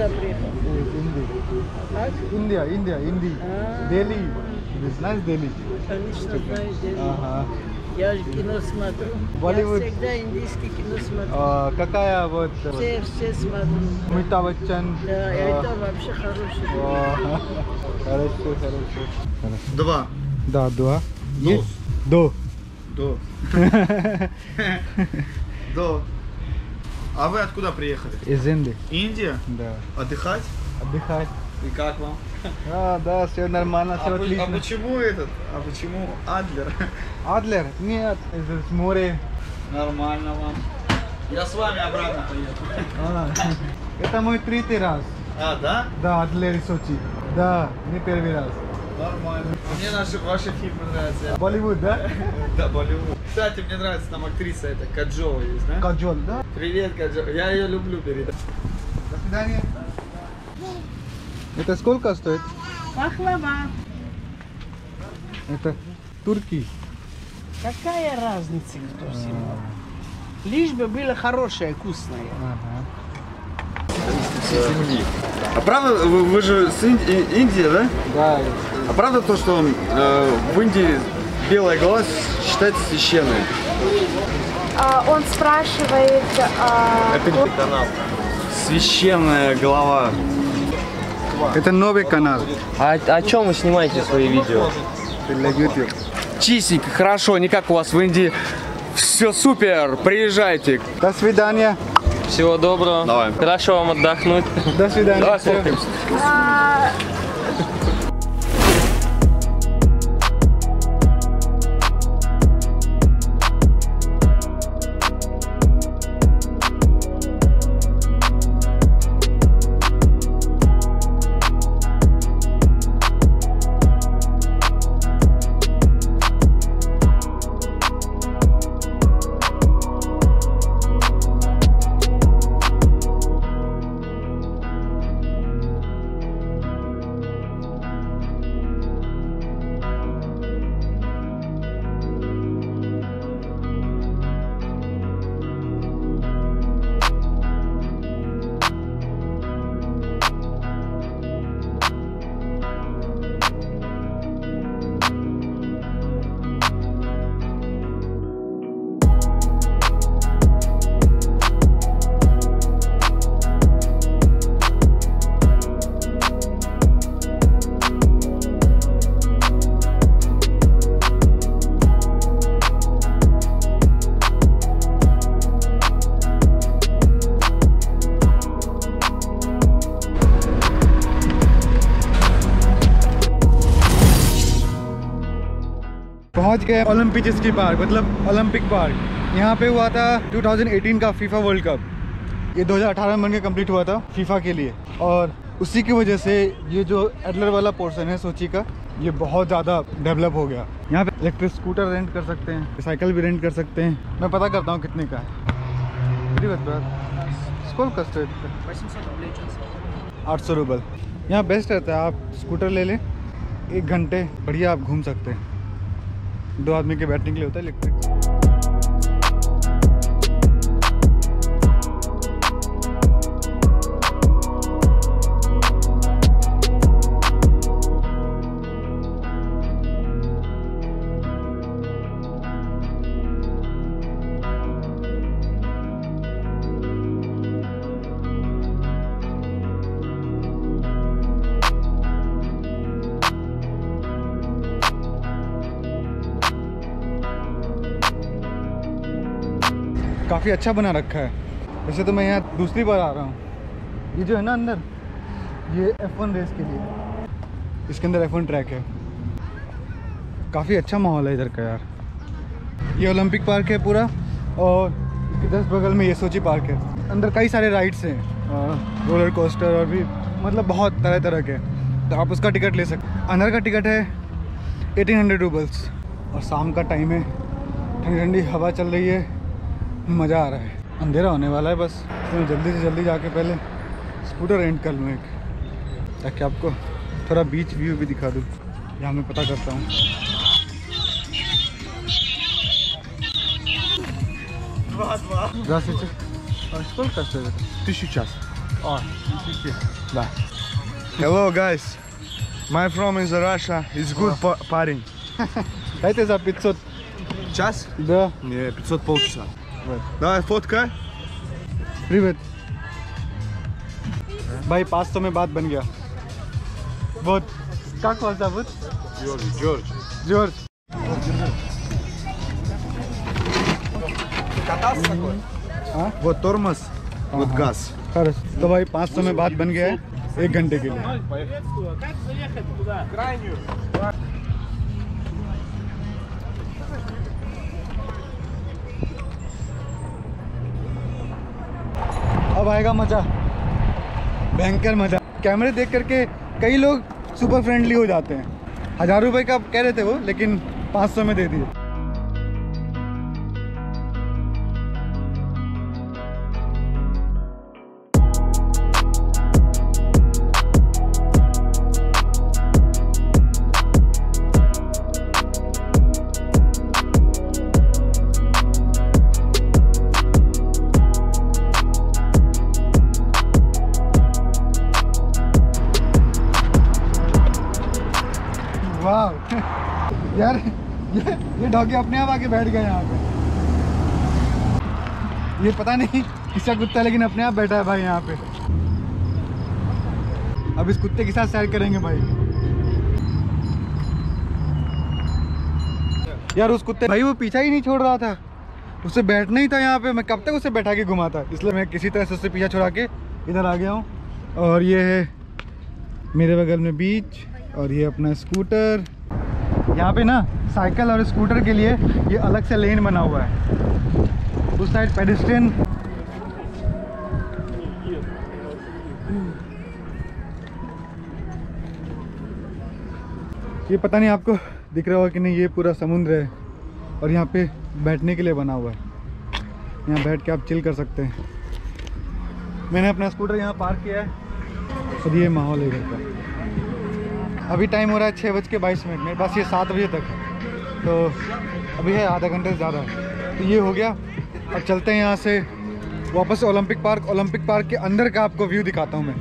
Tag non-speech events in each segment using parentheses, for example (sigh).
откуда приехал? Индия, Индии. А. Дели. This nice Delhi. Конечно, знаю здесь. Ага. Я же кино смотрю. Болливуд. Я всегда индийский кино смотрю. А, какая вот Все, все смотрю. Митаб Баччан? Да, а, это вообще хороший. а, Хорошо, хорошо. Два. Да, два. До. Есть? До. До. До. А вы откуда приехали? Из Индии. Индия? Да. Отдыхать? Отдыхать. И как вам? А, да, все нормально, А, все по- а отлично. почему этот? А почему Адлер? (laughs) Адлер? Нет, из море. Нормально вам. Я с вами обратно поеду. А, (laughs) Это мой третий раз. А, да? Да, Адлер и Сочи. Да, не первый раз. Нормально. Мне наши, ваши фильмы нравятся. Болливуд, да? (laughs) Да, Болливуд. Кстати, мне нравится там актриса эта Каджова есть, да? Каджол, да? Привет, Каджова. Я ее люблю передать. До свидания. Это сколько стоит? Пахлава. Это турки. Какая разница, кто снимал? Лишь бы было хорошее, вкусное. Ага. А правда, вы, вы же с Инди- Индии, да? Да, А правда то, что э, в Индии белая голова считается священной? А, он спрашивает, а, Это канал. Священная голова. это новый канал. А о чем вы снимаете свои видео? Для YouTube. Чистенько, хорошо, не как у вас в Индии. Все супер, приезжайте. До свидания. Всего доброго. Давай. Хорошо вам отдохнуть. До свидания. Давай сфоткаемся. पहुँच गए Olympic ski park मतलब ओलंपिक पार्क। यहाँ पे हुआ था 2018 का फीफा वर्ल्ड कप ये 2018 में बनकर कंप्लीट हुआ था फीफा के लिए। और उसी की वजह से ये जो एडलर वाला पोर्शन है सोची का, ये बहुत ज़्यादा डेवलप हो गया। यहाँ पे इलेक्ट्रिक स्कूटर रेंट कर सकते हैं साइकिल भी रेंट कर सकते हैं। मैं पता करता हूँ कितने का है। आठ सौ रूबल यहाँ बेस्ट रहता है, आप स्कूटर ले लें, एक घंटे, बढ़िया आप घूम सकते हैं। दो आदमी के बैठने के लिए होता है इलेक्ट्रिक काफ़ी अच्छा बना रखा है। वैसे तो मैं यहाँ दूसरी बार आ रहा हूँ। ये जो है ना अंदर, ये F1 रेस के लिए। इसके अंदर F1 ट्रैक है। काफ़ी अच्छा माहौल है इधर का यार। ये ओलंपिक पार्क है पूरा और इसके बगल में ये सोची पार्क है। अंदर कई सारे राइड्स हैं। रोलर कोस्टर और भी मतलब बहुत तरह तरह के। तो आप उसका टिकट ले सकते अंदर का टिकट है एटीन हंड्रेड और शाम का टाइम है। ठंडी ठंडी हवा चल रही है। मज़ा आ रहा है अंधेरा होने वाला है बस तो मैं जल्दी से जल्दी जाके पहले स्कूटर रेंट कर लूँ एक ताकि आपको थोड़ा बीच व्यू भी दिखा दूँ यहाँ मैं पता करता हूँ Здравствуйте. А сколько стоит это? Тысячу час. Hello guys. My from is Russia. It's good pa- парень. Дайте за 500. Час? Да. Не, 500 полчаса. Давай, фотка. Привет. भाई 500 में बात बन गया बहुत как вас зовут Джордж, Джордж. Джордж Катался такой? А? Вот тормоз, вот газ. хорошо तो भाई 500 में बात बन गया है एक घंटे के लिए आएगा मज़ा। भयंकर मज़ा। कैमरे देख करके कई लोग सुपर फ्रेंडली हो जाते हैं। हज़ार रुपए का कह रहे थे वो, लेकिन 500 में दे दिए। डॉगी अपने आप आके बैठ गया यहाँ पे। ये पता नहीं किसका कुत्ता लेकिन अपने आप बैठा है भाई यहाँ पे। अब इस कुत्ते के साथ सैर करेंगे भाई। यार उस कुत्ते भाई वो पीछा ही नहीं छोड़ रहा था। उससे बैठना ही था यहाँ पे। मैं कब तक उसे बैठा के घुमाता? इसलिए मैं किसी तरह से उससे पीछा छुड़ा के इधर आ गया हूँ। और ये है मेरे बगल में बीच और ये अपना स्कूटर यहाँ पे ना साइकिल और स्कूटर के लिए ये अलग से लेन बना हुआ है। उस साइड पेडिस्ट्रियन ये पता नहीं आपको दिख रहा होगा कि नहीं, ये पूरा समुद्र है और यहाँ पे बैठने के लिए बना हुआ है। यहाँ बैठ के आप चिल कर सकते हैं। मैंने अपना स्कूटर यहाँ पार्क किया है। और ये माहौल है इधर का। अभी टाइम हो रहा है छः बज के बाईस मिनट मेरे पास ये सात बजे तक है। तो अभी है, आधा घंटे से ज़्यादा तो ये हो गया, अब चलते हैं यहाँ से वापस ओलंपिक पार्क ओलंपिक पार्क के अंदर का आपको व्यू दिखाता हूँ मैं।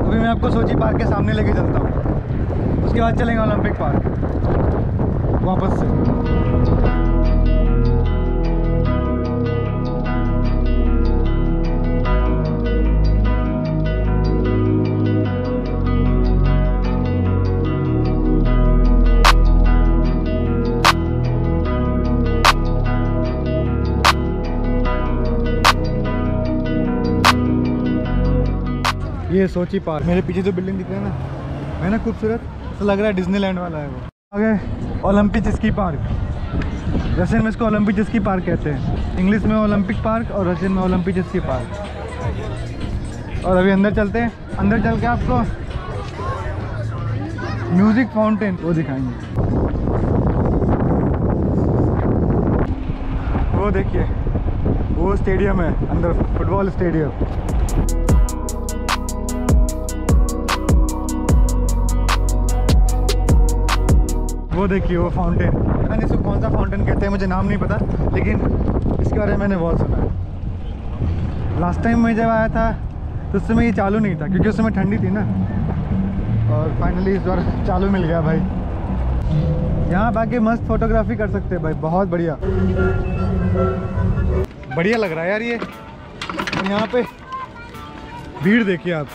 अभी मैं आपको सोची पार्क के सामने लेके चलता हूँ। उसके बाद चलेंगे ओलंपिक पार्क वापस से। ये सोची पार्क मेरे पीछे जो बिल्डिंग दिख रहा है ना है ना खूबसूरत? तो लग रहा है डिज्नीलैंड वाला है वो। आगे ओलंपिक स्की पार्क रशियन में इसको ओलंपिक स्की पार्क कहते हैं। इंग्लिश में ओलंपिक पार्क और रशियन में ओलंपिक स्की पार्क और अभी अंदर चलते हैं। अंदर चल के आपको म्यूज़िक फाउंटेन वो दिखाएँगे। वो देखिए, वो स्टेडियम है अंदर फुटबॉल स्टेडियम वो देखिए, वो फाउंटेन पता नहीं इसको कौन सा फाउंटेन कहते हैं, मुझे नाम नहीं पता, लेकिन इसके बारे में मैंने बहुत सुना है। लास्ट टाइम मैं जब आया था तो उस समय ये चालू नहीं था, क्योंकि उस समय ठंडी थी ना। और फाइनली इस बार चालू मिल गया भाई। यहाँ बाकी मस्त फोटोग्राफी कर सकते हैं भाई, बहुत बढ़िया। बढ़िया लग रहा है यार ये। यहाँ पे भीड़ देखिए आप।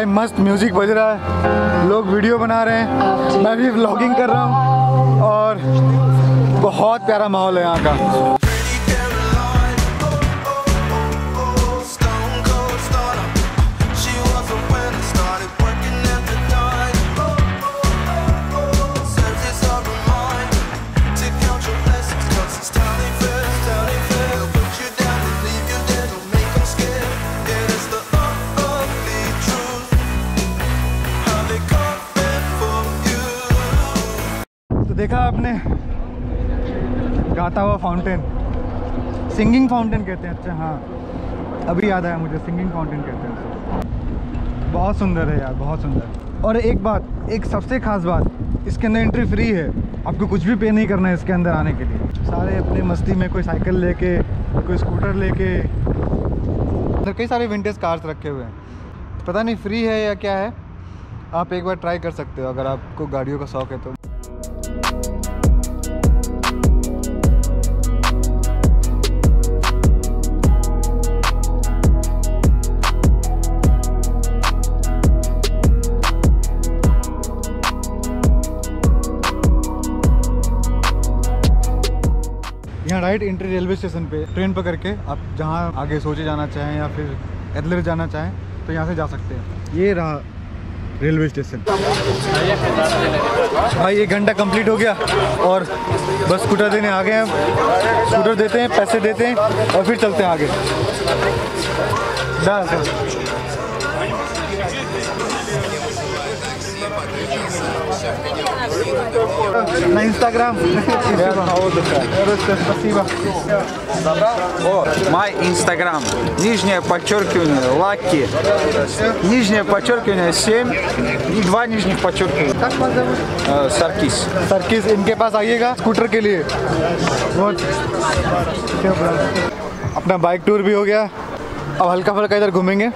भाई मस्त म्यूज़िक बज रहा है। लोग वीडियो बना रहे हैं। मैं भी व्लॉगिंग कर रहा हूँ और बहुत प्यारा माहौल है यहाँ का। गाता हुआ फाउंटेन सिंगिंग फाउंटेन कहते हैं अच्छा हाँ। अभी याद आया मुझे सिंगिंग फाउंटेन कहते हैं बहुत सुंदर है यार, बहुत सुंदर। और एक बात, एक सबसे खास बात, इसके अंदर एंट्री फ्री है। आपको कुछ भी पे नहीं करना है इसके अंदर आने के लिए। सारे अपने मस्ती में कोई साइकिल लेके, कोई स्कूटर लेके अंदर कई सारे विंटेज कार्स रखे हुए हैं। पता नहीं फ्री है या क्या है? आप एक बार ट्राई कर सकते हो, अगर आपको गाड़ियों का शौक है तो। राइट एंट्री रेलवे स्टेशन पे ट्रेन पकड़ के आप जहाँ आगे सोचे जाना चाहें या फिर एडलर जाना चाहें तो यहाँ से जा सकते हैं। ये रहा रेलवे स्टेशन भाई, एक घंटा कंप्लीट हो गया और बस स्कूटर देने आ गए हैं। स्कूटर देते हैं, पैसे देते हैं और फिर चलते हैं आगे। सर на Инстаграм. Спасибо. О, мой инстаграм. Нижнее подчеркивание, лаки. Нижнее подчеркивание 7 и два нижних подчеркивания. как вас зовут Э, Саркис. सरकिस इनके पास आइएगा स्कूटर के लिए बहुत क्या बोला? अपना बाइक टूर भी हो गया अब हल्का फुल्का इधर घूमेंगे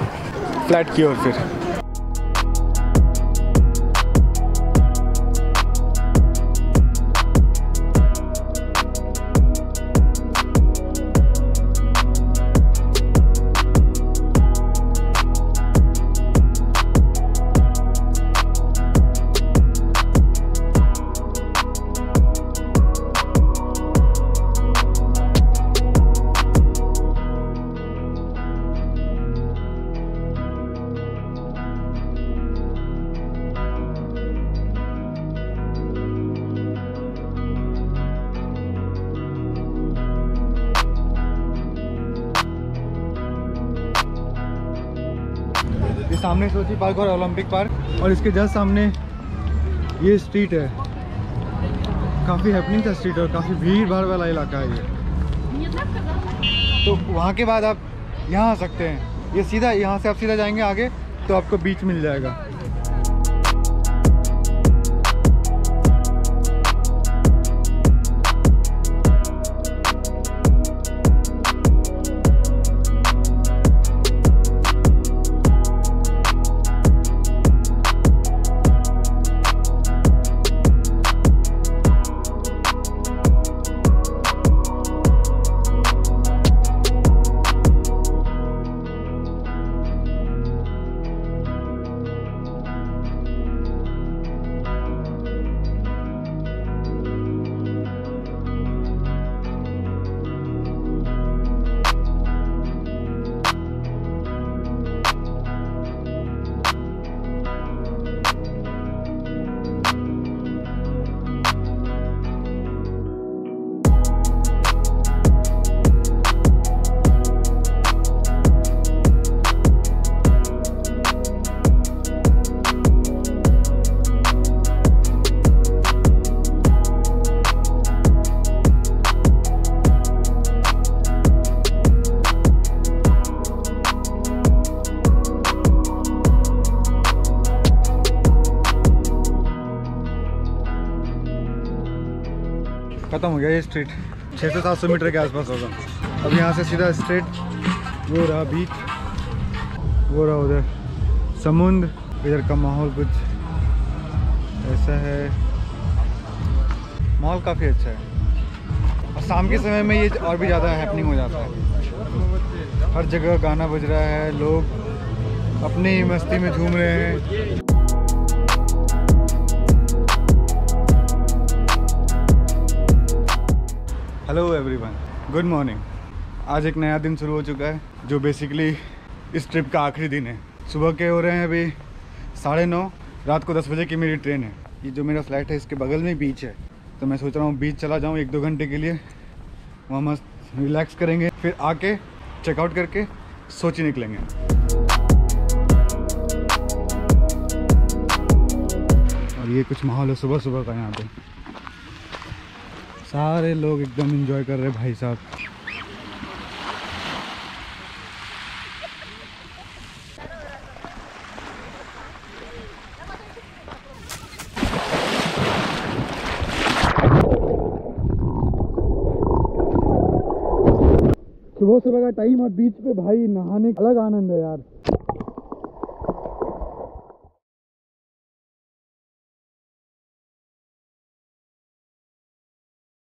फ्लैट की ओर फिर सामने सोची पार्क और ओलंपिक पार्क। और इसके जस्ट सामने ये स्ट्रीट है। काफ़ी हैपनिंग था स्ट्रीट और काफ़ी भीड़ भाड़ वाला इलाका है ये। तो वहाँ के बाद आप यहाँ आ सकते हैं। ये सीधा, यहाँ से आप सीधा जाएँगे आगे तो आपको बीच मिल जाएगा। गया ये स्ट्रीट छः से सात सौ मीटर के आसपास होगा। अब यहाँ से सीधा स्ट्रेट वो रहा बीच वो रहा उधर समुद्र इधर का माहौल कुछ ऐसा है। माहौल काफ़ी अच्छा है। और शाम के समय में ये और भी ज़्यादा हैपनिंग हो जाता है। हर जगह गाना बज रहा है, लोग अपनी मस्ती में झूम रहे हैं। हेलो एवरीवन गुड मॉर्निंग आज एक नया दिन शुरू हो चुका है, जो बेसिकली इस ट्रिप का आखिरी दिन है। सुबह के हो रहे हैं अभी साढ़े नौ, रात को दस बजे की मेरी ट्रेन है। ये जो मेरा फ्लैट है, इसके बगल में बीच है। तो मैं सोच रहा हूँ बीच चला जाऊँ एक दो घंटे के लिए। वहाँ मस्त रिलैक्स करेंगे, फिर आके चेकआउट करके सोची निकलेंगे। और ये कुछ माहौल है सुबह सुबह का यहाँ पे। सारे लोग एकदम एंजॉय कर रहे भाई साहब। सुबह सुबह का टाइम और बीच पे भाई नहाने का अलग आनंद है यार।